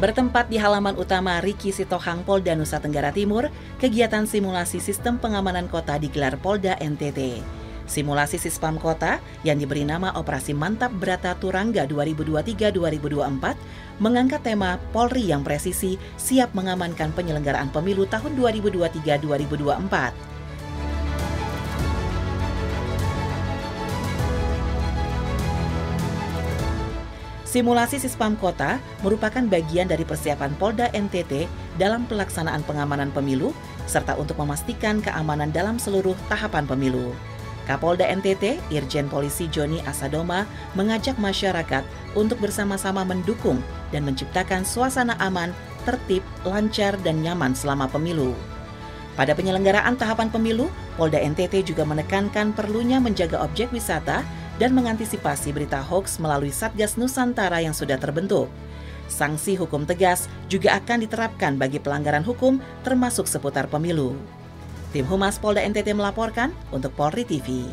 Bertempat di halaman utama Riki Sitohang Polda Nusa Tenggara Timur, kegiatan simulasi sistem pengamanan kota digelar Polda NTT. Simulasi Sispam Kota yang diberi nama Operasi Mantap Brata Turangga 2023-2024 mengangkat tema Polri yang presisi siap mengamankan penyelenggaraan pemilu tahun 2023-2024. Simulasi Sispam Kota merupakan bagian dari persiapan Polda NTT dalam pelaksanaan pengamanan pemilu serta untuk memastikan keamanan dalam seluruh tahapan pemilu. Kapolda NTT, Irjen Polisi Joni Asadoma, mengajak masyarakat untuk bersama-sama mendukung dan menciptakan suasana aman, tertib, lancar, dan nyaman selama pemilu. Pada penyelenggaraan tahapan pemilu, Polda NTT juga menekankan perlunya menjaga objek wisata dan mengantisipasi berita hoax melalui Satgas Nusantara yang sudah terbentuk. Sanksi hukum tegas juga akan diterapkan bagi pelanggaran hukum termasuk seputar pemilu. Tim Humas Polda NTT melaporkan untuk Polri TV.